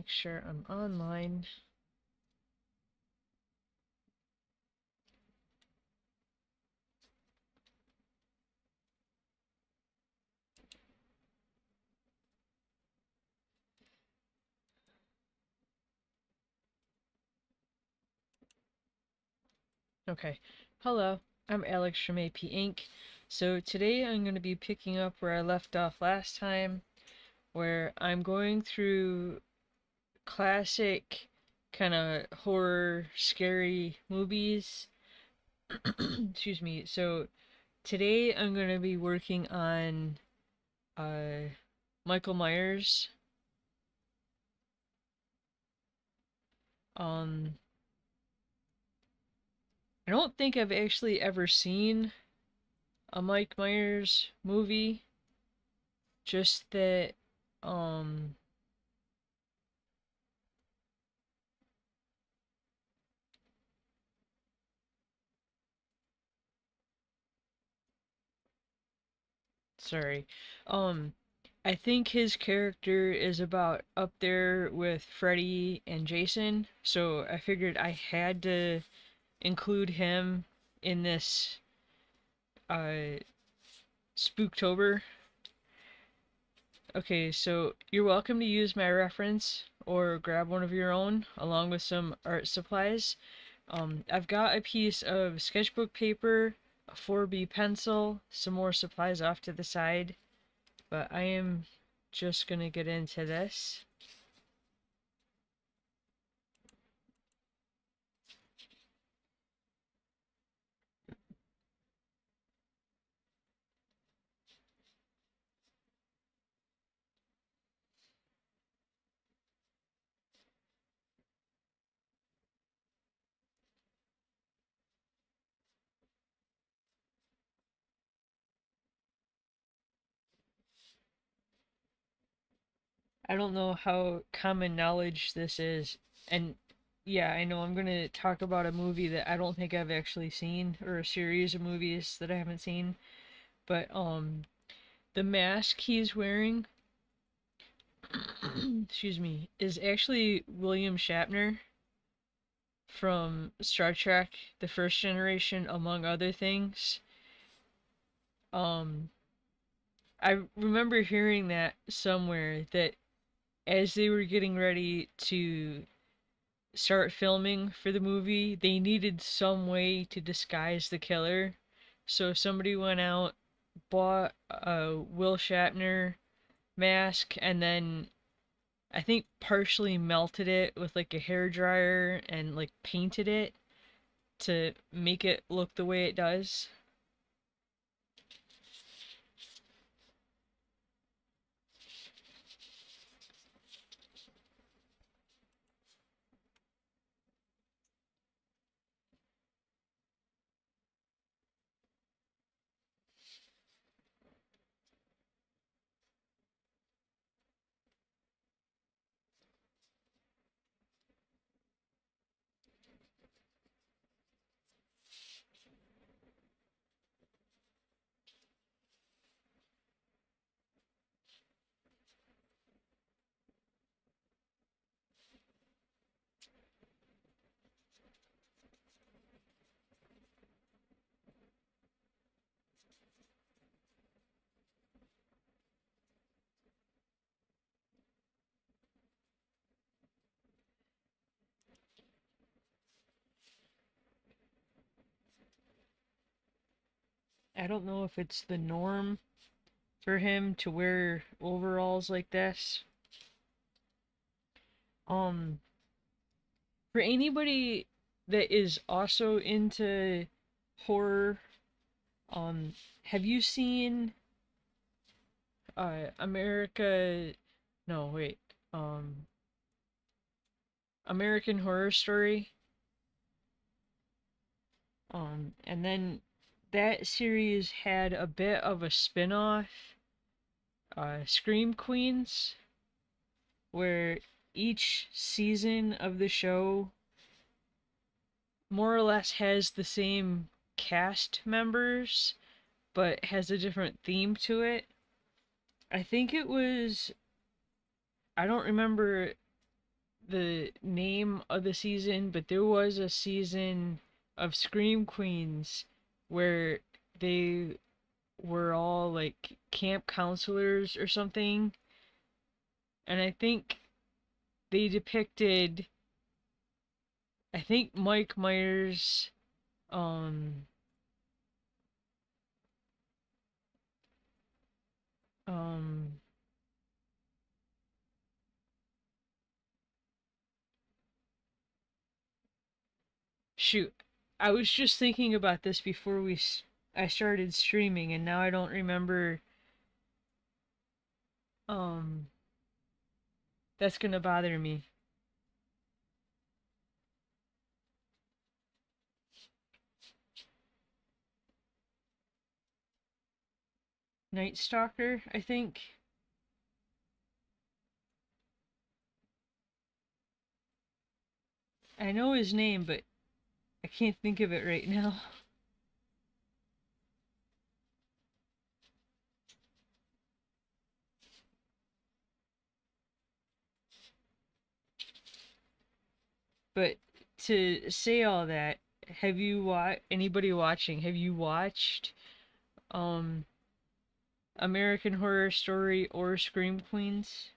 make sure I'm online. Okay, hello, I'm Alex from AP Ink. So today I'm going to be picking up where I left off last time, where I'm going through classic kind of horror, scary movies. Excuse me. So today I'm going to be working on uh, Michael Myers. Um, I don't think I've actually ever seen a Mike Myers movie. Just that, um, sorry. Um, I think his character is about up there with Freddy and Jason, so I figured I had to include him in this uh Spooktober. Okay, so you're welcome to use my reference or grab one of your own along with some art supplies. Um, I've got a piece of sketchbook paper, a 4B pencil, some more supplies off to the side, but I am just gonna get into this. I don't know how common knowledge this is. And yeah, I know I'm going to talk about a movie that I don't think I've actually seen or a series of movies that I haven't seen. But um the mask he's wearing excuse me, is actually William Shatner from Star Trek The First Generation among other things. Um I remember hearing that somewhere that as they were getting ready to start filming for the movie, they needed some way to disguise the killer. So somebody went out, bought a Will Shatner mask, and then I think partially melted it with like a hair dryer and like painted it to make it look the way it does. I don't know if it's the norm for him to wear overalls like this. Um, for anybody that is also into horror, um, have you seen uh America? No, wait. Um, American Horror Story. Um, and then that series had a bit of a spin-off, uh, Scream Queens, where each season of the show more or less has the same cast members, but has a different theme to it. I think it was, I don't remember the name of the season, but there was a season of Scream Queens where they were all like camp counselors or something. And I think they depicted I think Mike Myers um um shoot I was just thinking about this before we I started streaming and now I don't remember um that's to bother me Night Stalker, I think. I know his name, but I can't think of it right now. But to say all that, have you watched anybody watching? Have you watched um American Horror Story or Scream Queens?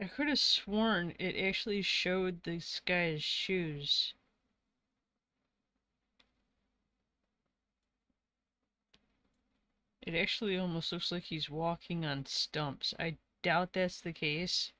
I could have sworn it actually showed this guy's shoes. It actually almost looks like he's walking on stumps. I doubt that's the case.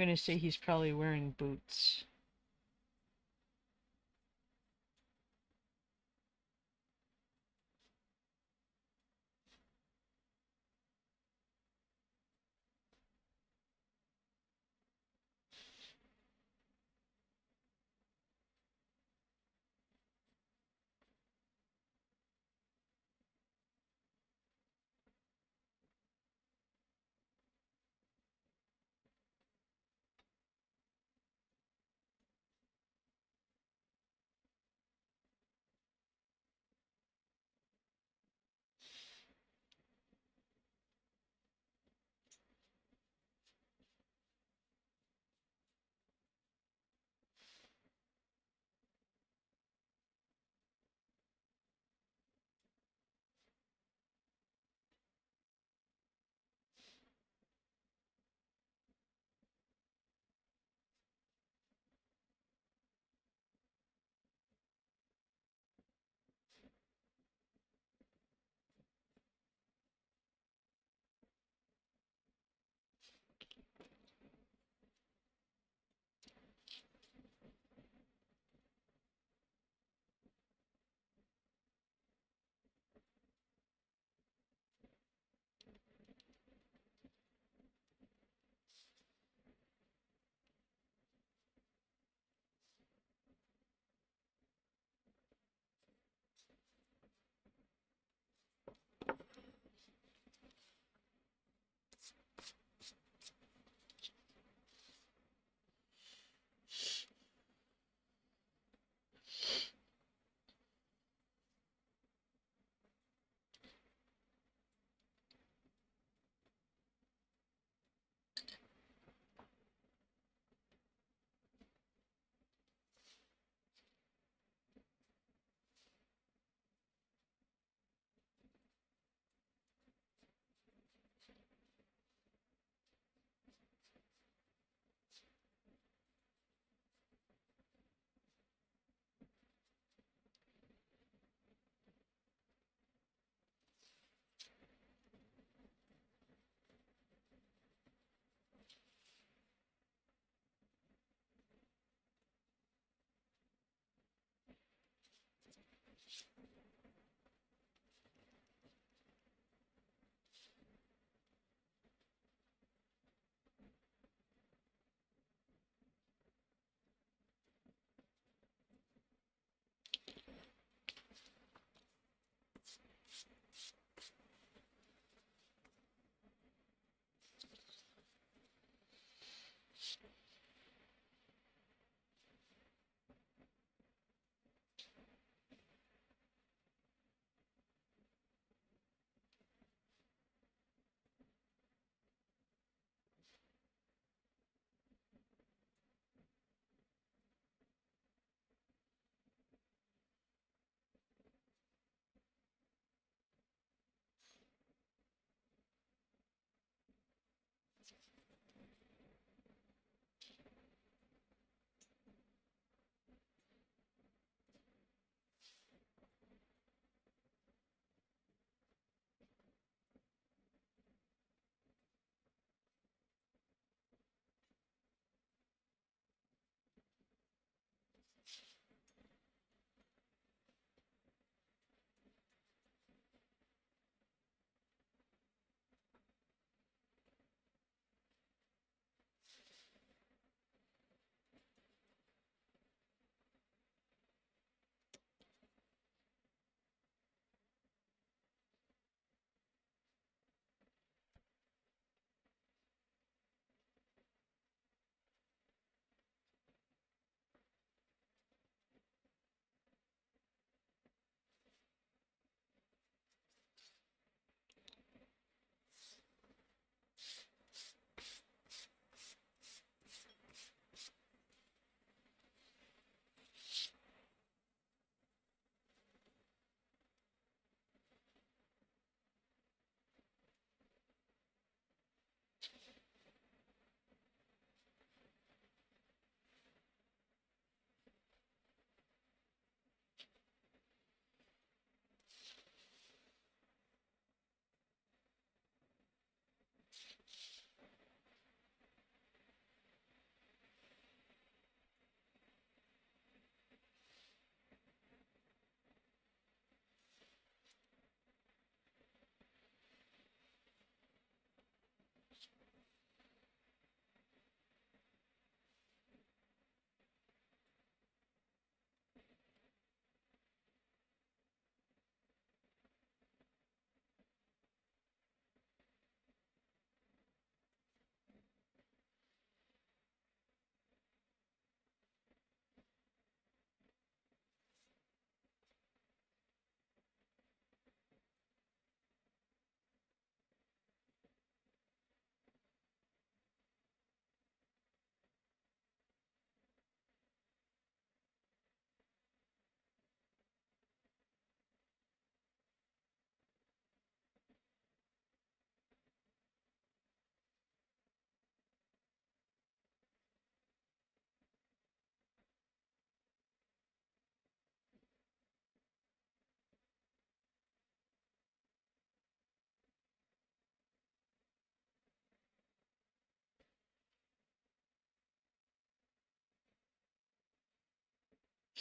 I'm gonna say he's probably wearing boots.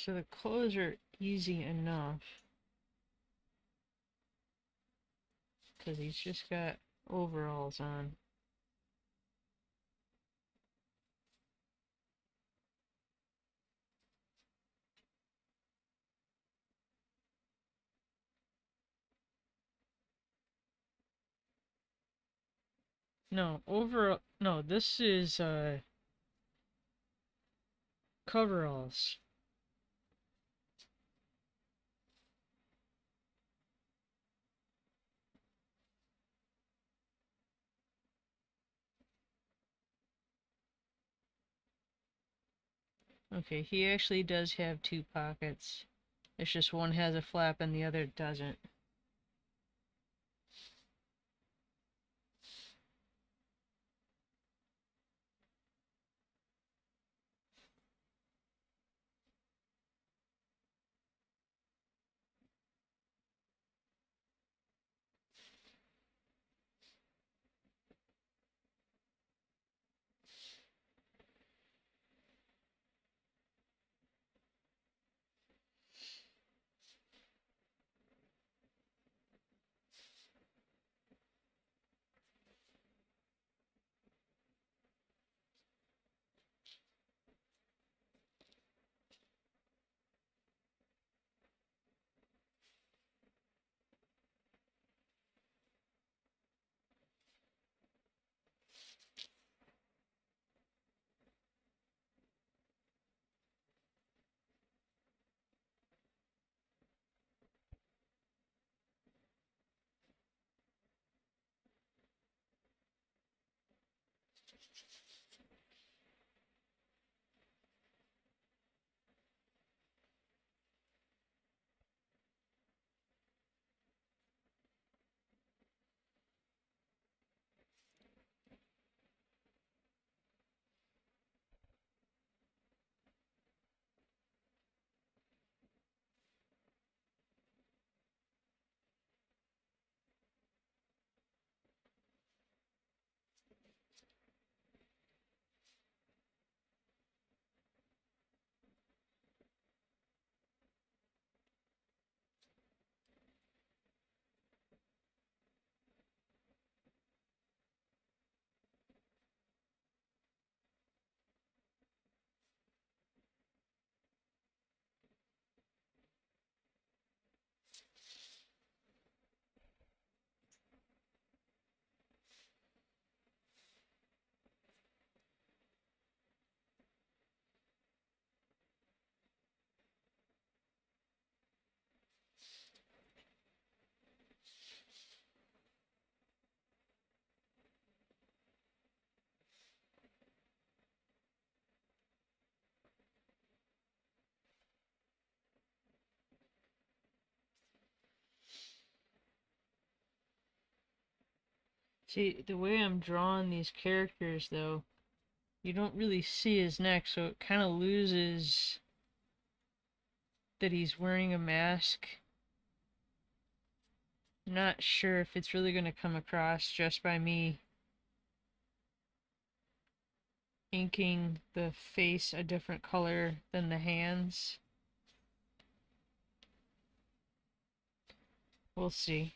So the clothes are easy enough. Because he's just got overalls on. No, over no, this is uh coveralls. Okay, he actually does have two pockets. It's just one has a flap and the other doesn't. See, the way I'm drawing these characters, though, you don't really see his neck, so it kind of loses that he's wearing a mask. I'm not sure if it's really going to come across just by me inking the face a different color than the hands. We'll see.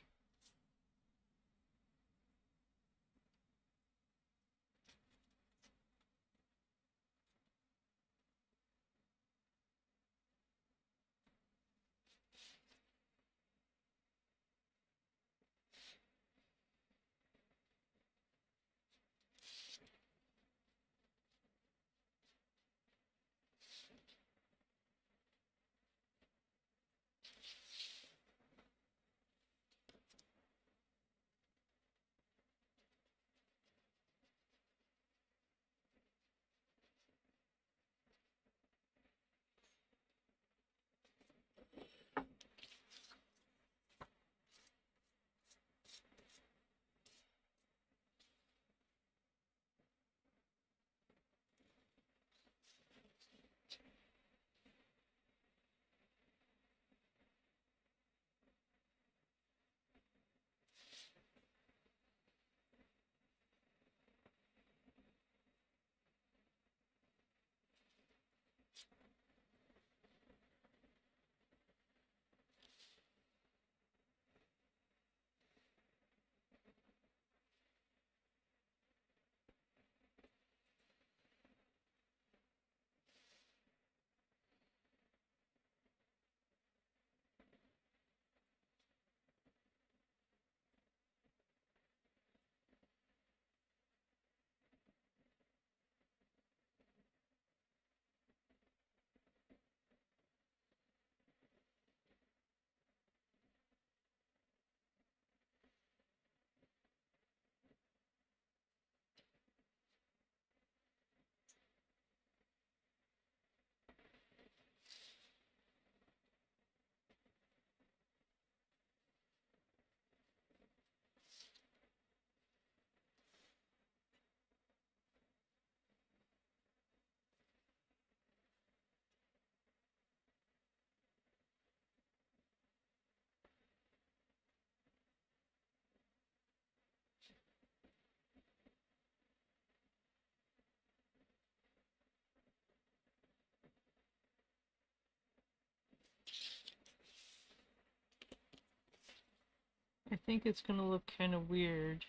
I think it's gonna look kind of weird.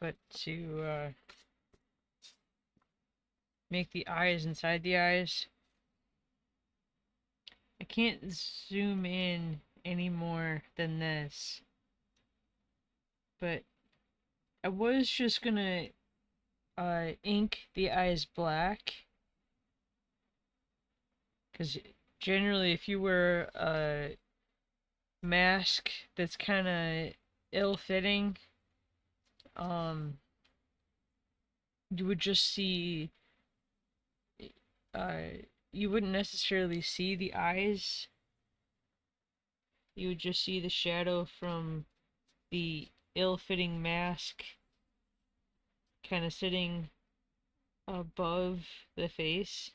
But to uh, make the eyes inside the eyes, I can't zoom in any more than this. But I was just gonna uh, ink the eyes black. Because generally, if you wear a mask that's kind of ill-fitting, um, you would just see, uh, you wouldn't necessarily see the eyes. You would just see the shadow from the ill-fitting mask kind of sitting above the face.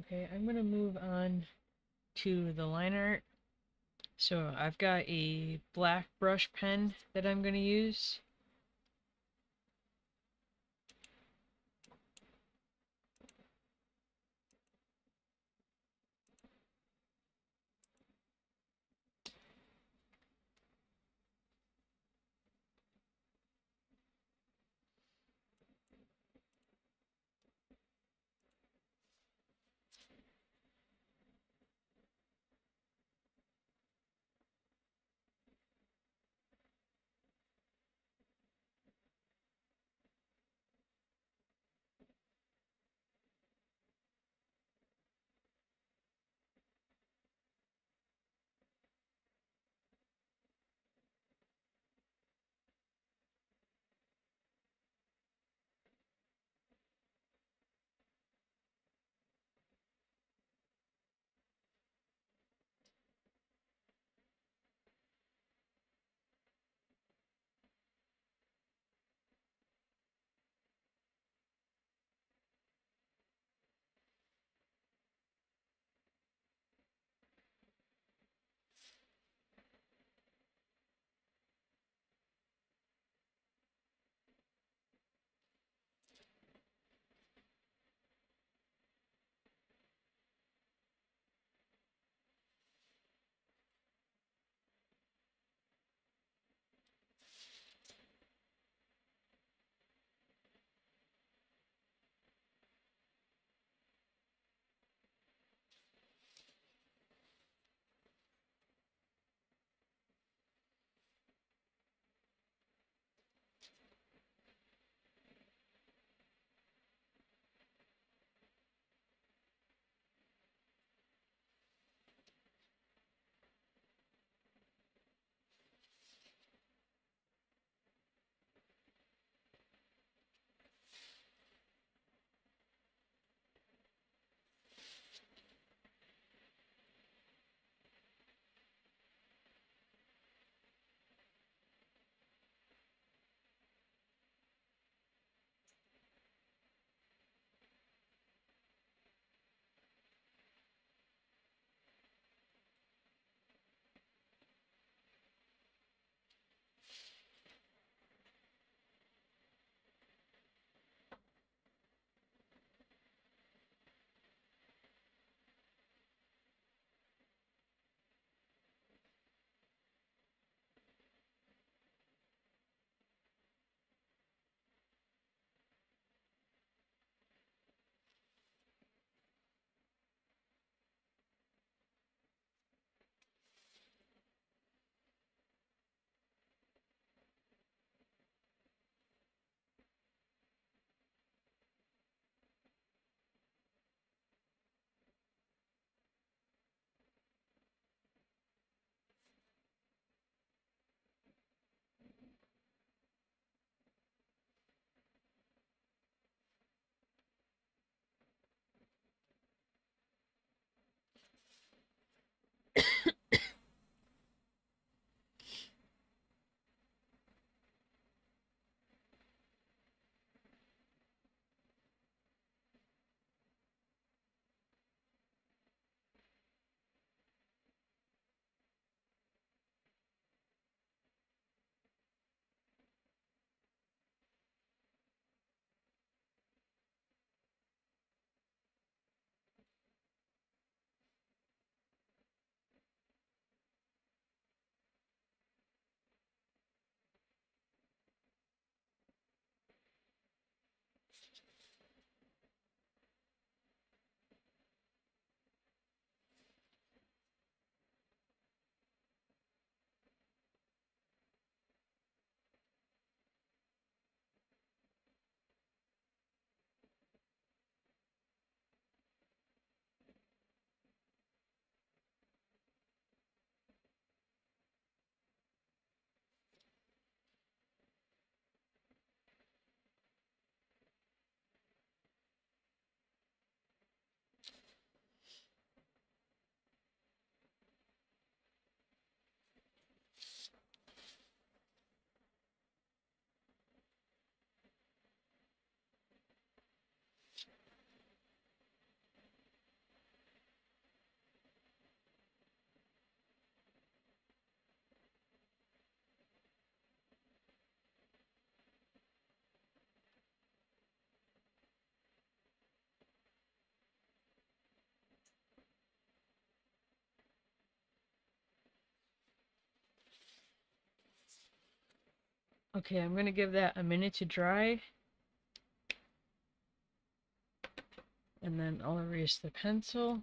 Okay, I'm gonna move on to the line art. So I've got a black brush pen that I'm gonna use. Okay, I'm gonna give that a minute to dry. And then I'll erase the pencil.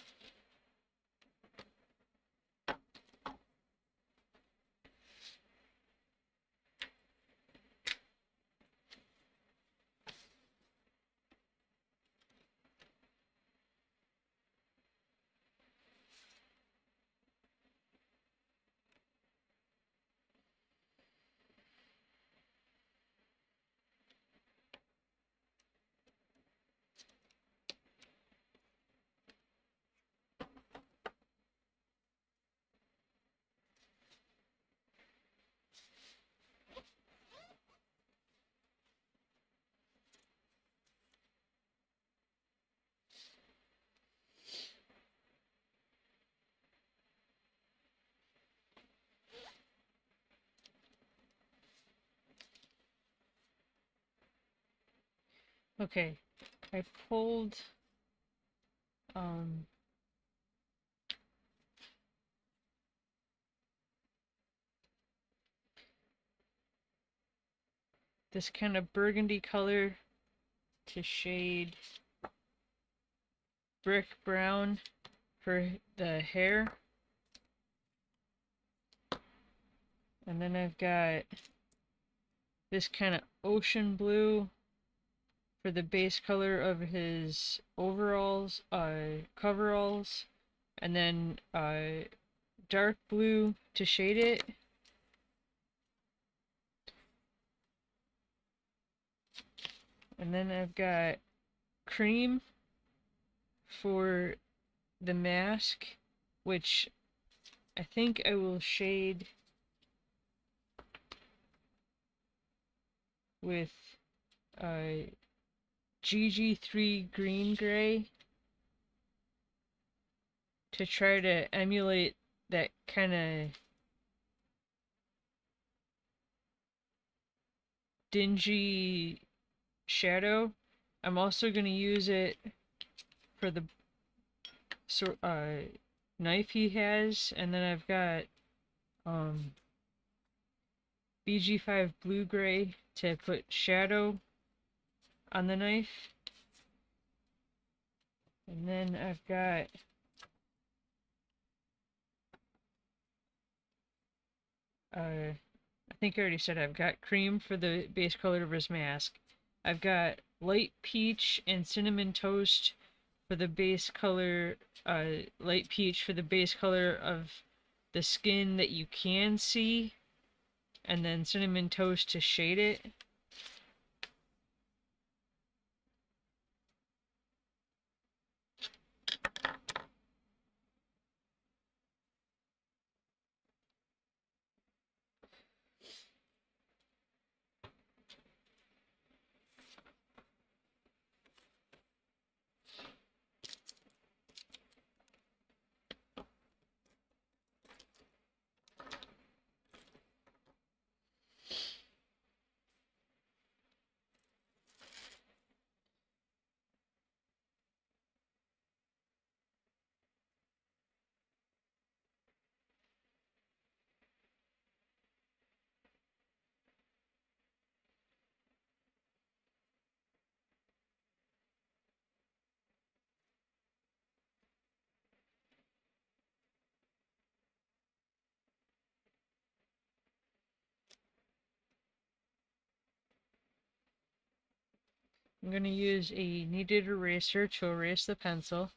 Okay, I pulled um this kind of burgundy color to shade brick brown for the hair. And then I've got this kind of ocean blue for the base color of his overalls, uh, coveralls, and then uh, dark blue to shade it. And then I've got cream for the mask, which I think I will shade with uh, GG3 green gray to try to emulate that kind of dingy shadow. I'm also going to use it for the sort uh, knife he has, and then I've got um, BG5 blue gray to put shadow on the knife. And then I've got uh, I think I already said I've got cream for the base color of his mask. I've got light peach and cinnamon toast for the base color, uh, light peach for the base color of the skin that you can see, and then cinnamon toast to shade it. I'm going to use a kneaded eraser to erase the pencil.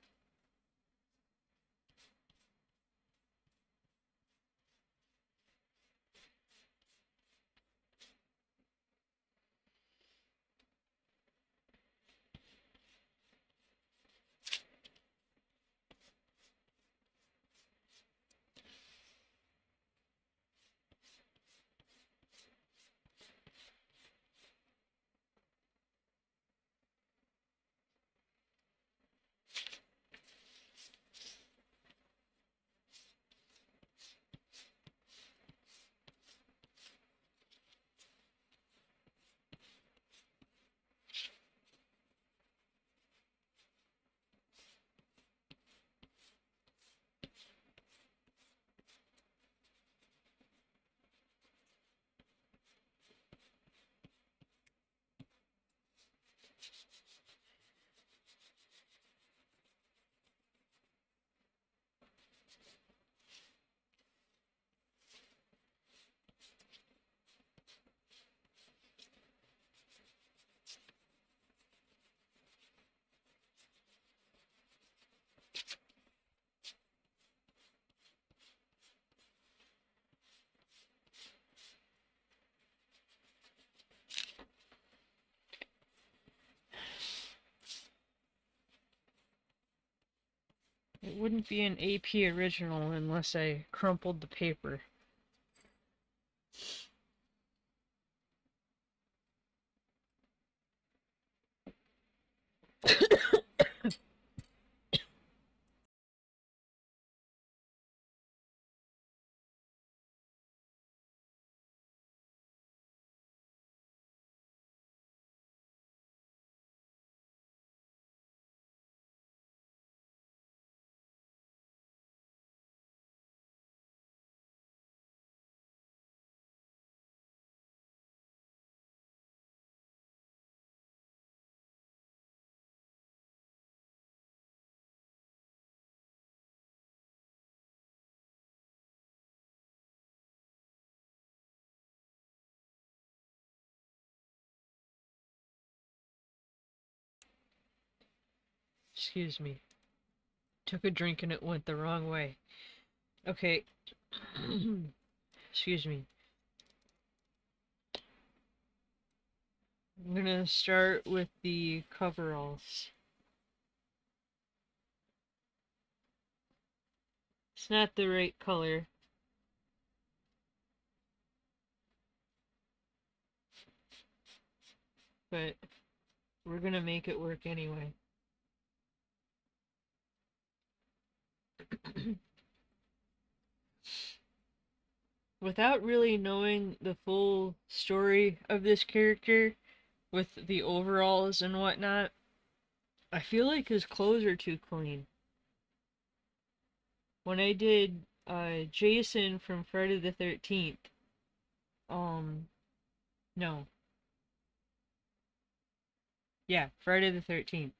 Wouldn't be an AP original unless I crumpled the paper. Excuse me. Took a drink and it went the wrong way. Okay. Excuse me. I'm gonna start with the coveralls. It's not the right color. But we're gonna make it work anyway. Without really knowing the full story of this character, with the overalls and whatnot, I feel like his clothes are too clean. When I did uh, Jason from Friday the 13th, um, no. Yeah, Friday the 13th.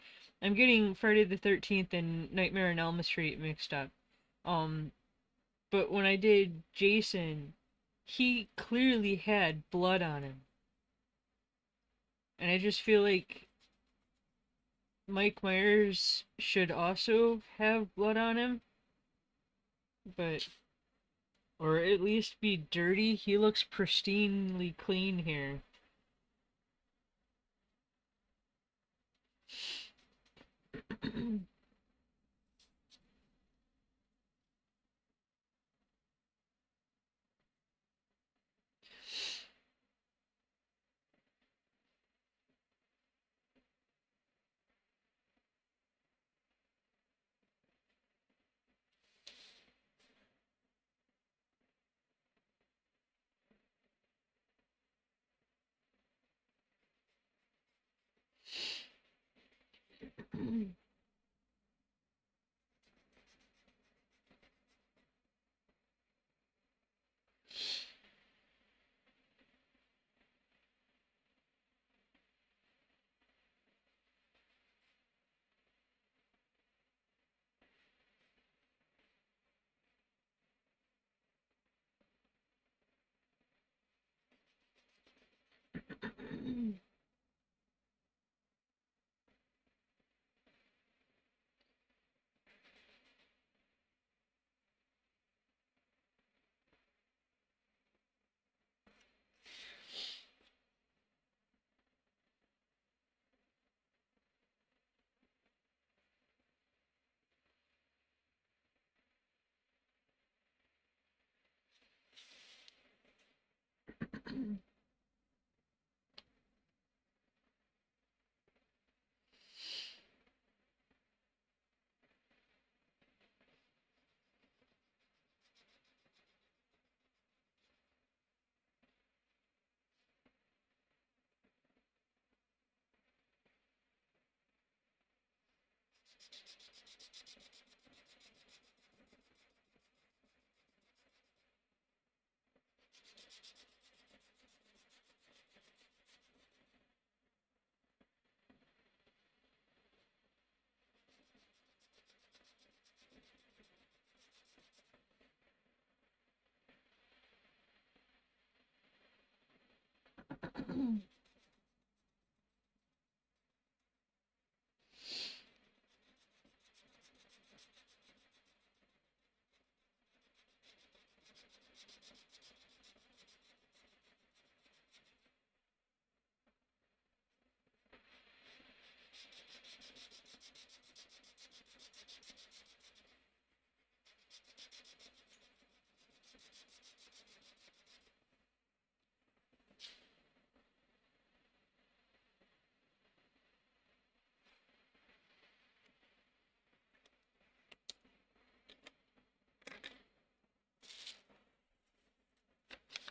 I'm getting Friday the 13th and Nightmare on Elm Street mixed up. Um, but when I did Jason, he clearly had blood on him. And I just feel like Mike Myers should also have blood on him. But or at least be dirty. He looks pristinely clean here. Mm-hmm. Mm-hmm.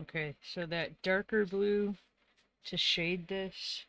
Okay, so that darker blue to shade this.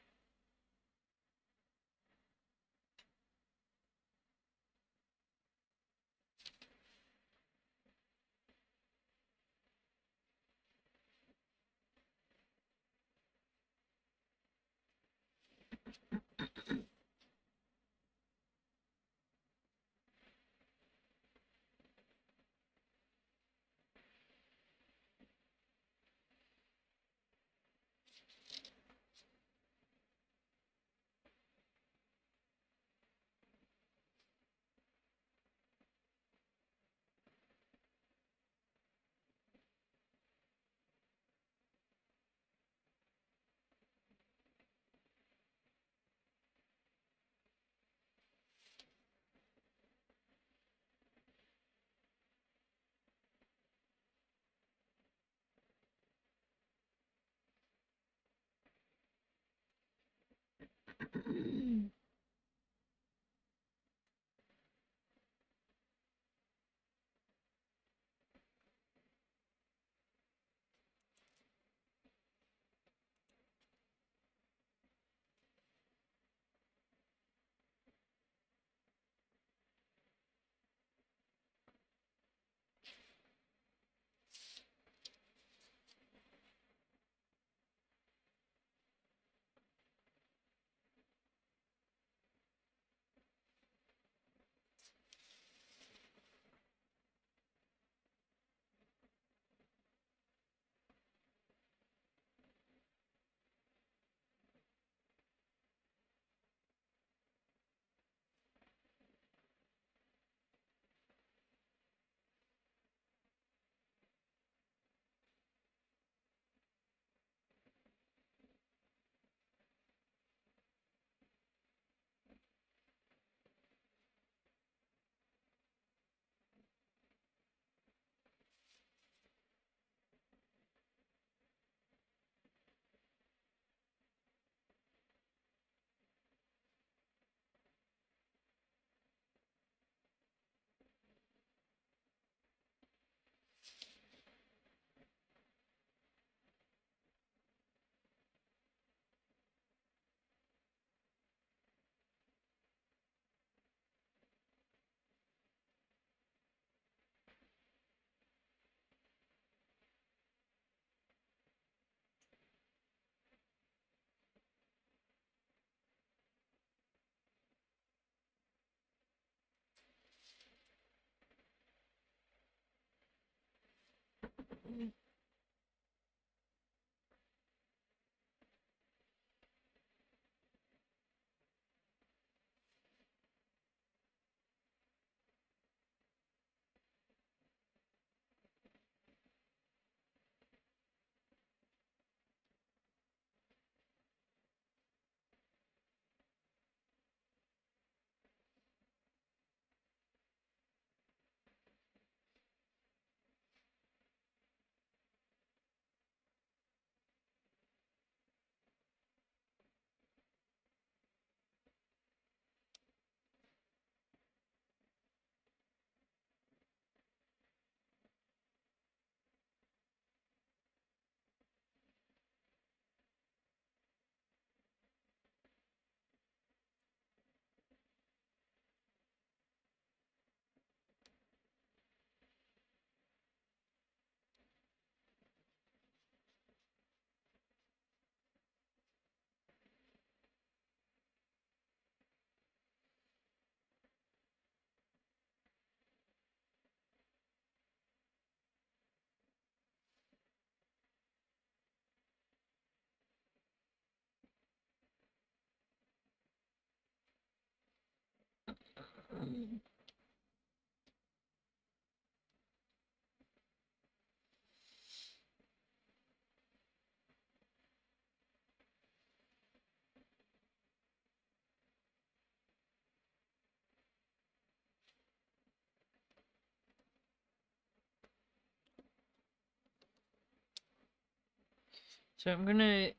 So I'm gonna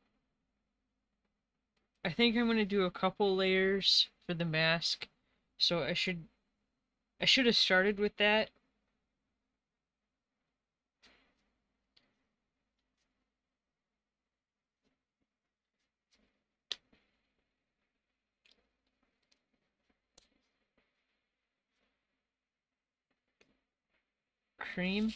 I think I'm gonna do a couple layers for the mask. So I should I should have started with that. Cream.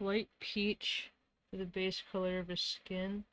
Light peach for the base color of his skin.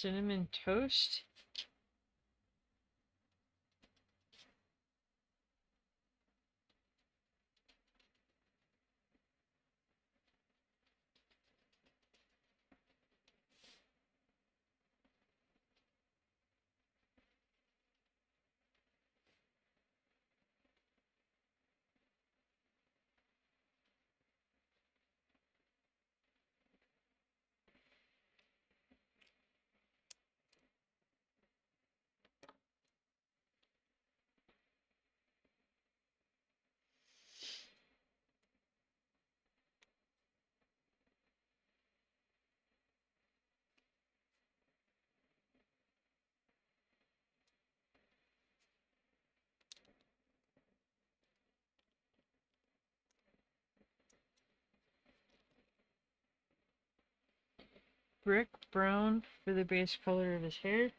Cinnamon toast? Brick brown for the base color of his hair.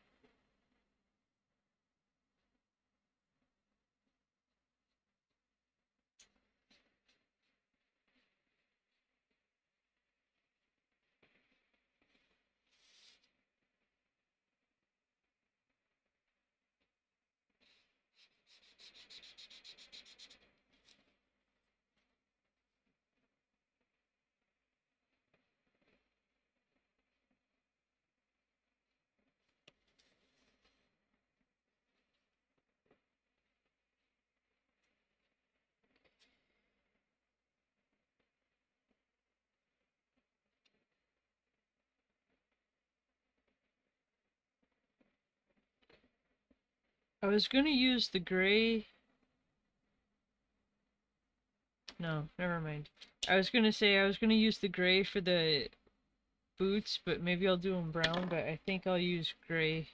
I was gonna use the gray. No, never mind. I was gonna say I was gonna use the gray for the boots, but maybe I'll do them brown, but I think I'll use gray.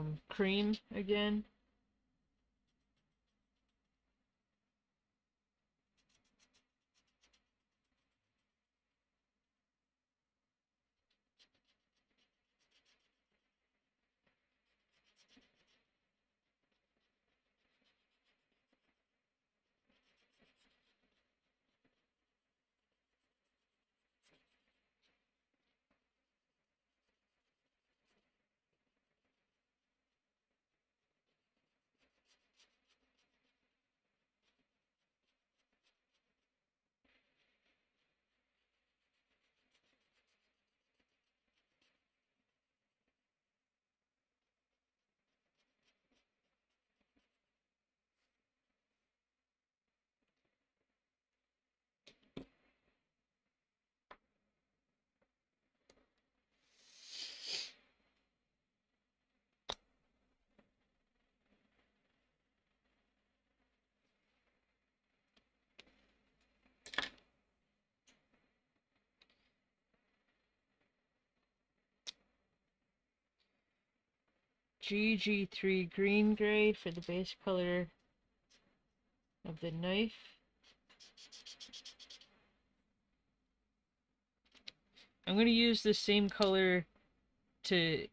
Um, cream again. GG3 green gray for the base color of the knife. I'm going to use the same color to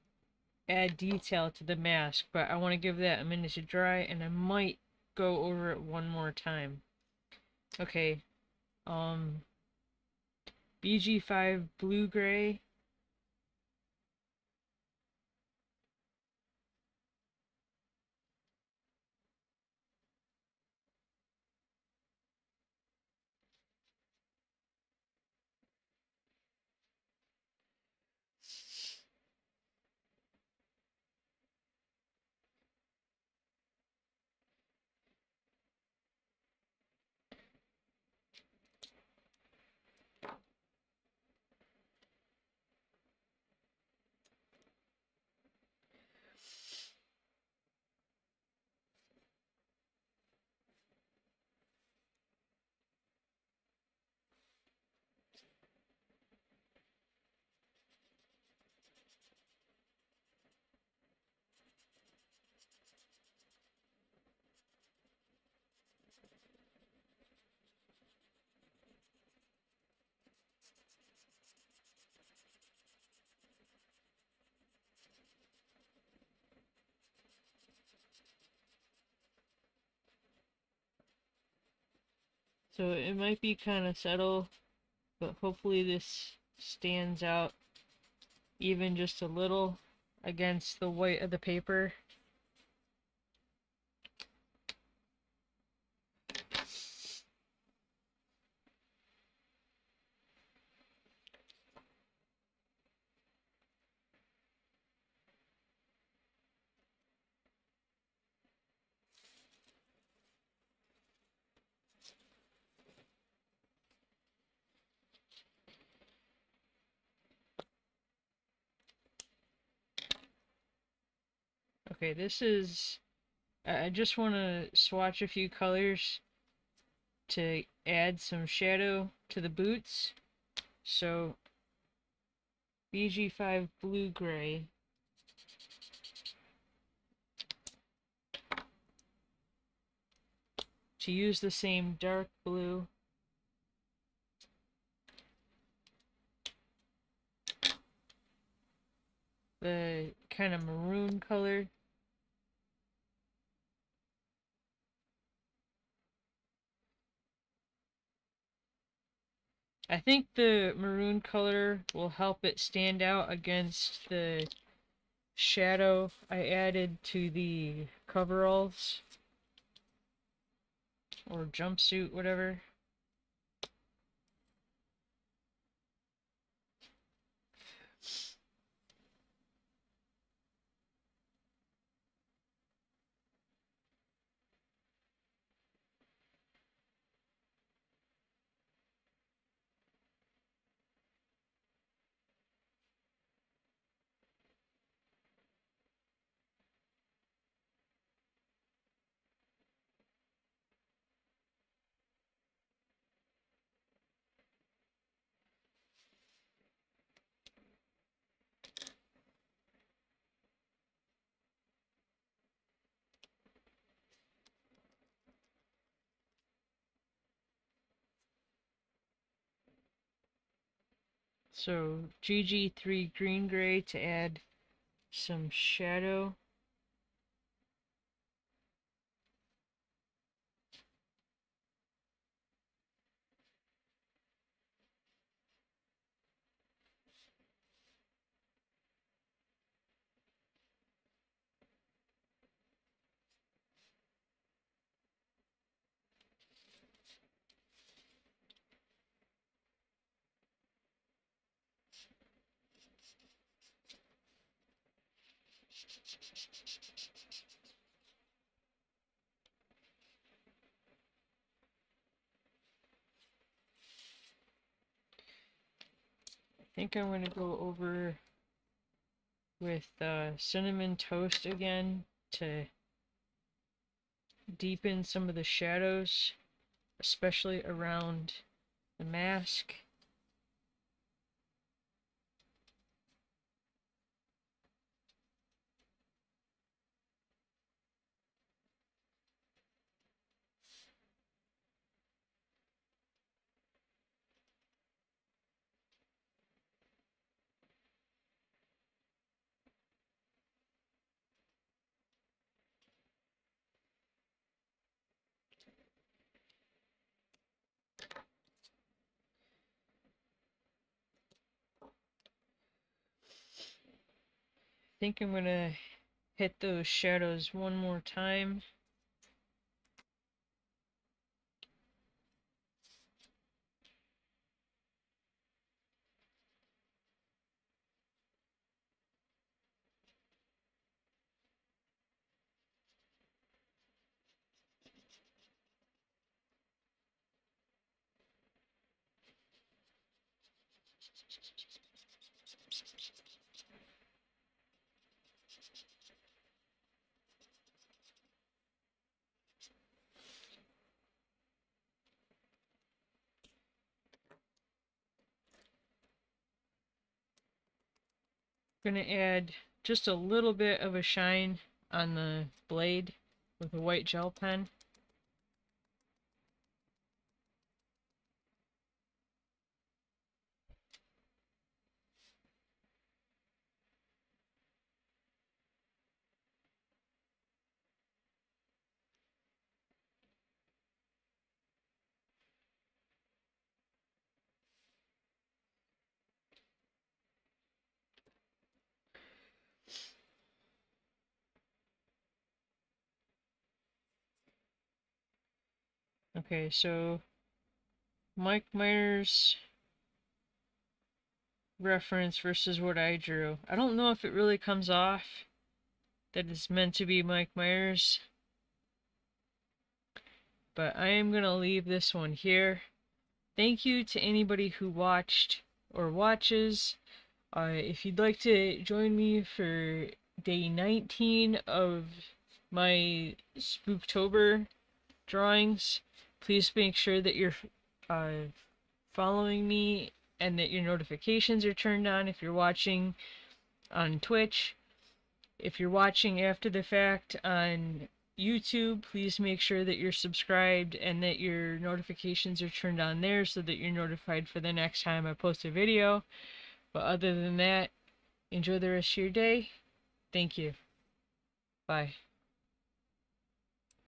add detail to the mask, but I want to give that a minute to dry, and I might go over it one more time. Okay, um, BG5 blue-gray, So it might be kind of subtle, but hopefully this stands out even just a little against the white of the paper. Okay, this is... I just want to swatch a few colors to add some shadow to the boots. So, BG5 blue-gray. To use the same dark blue. The kind of maroon color. I think the maroon color will help it stand out against the shadow I added to the coveralls or jumpsuit, whatever. So GG3 green gray to add some shadow. I'm going to go over with uh, cinnamon toast again to deepen some of the shadows, especially around the mask. Think I'm gonna hit those shadows one more time. Gonna add just a little bit of a shine on the blade with a white gel pen. Okay, so Mike Myers reference versus what I drew. I don't know if it really comes off that it's meant to be Mike Myers. But I am going to leave this one here. Thank you to anybody who watched or watches. Uh, if you'd like to join me for day 19 of my Spooktober drawings, please make sure that you're uh, following me and that your notifications are turned on if you're watching on Twitch. If you're watching after the fact on YouTube, please make sure that you're subscribed and that your notifications are turned on there so that you're notified for the next time I post a video. But other than that, enjoy the rest of your day. Thank you. Bye.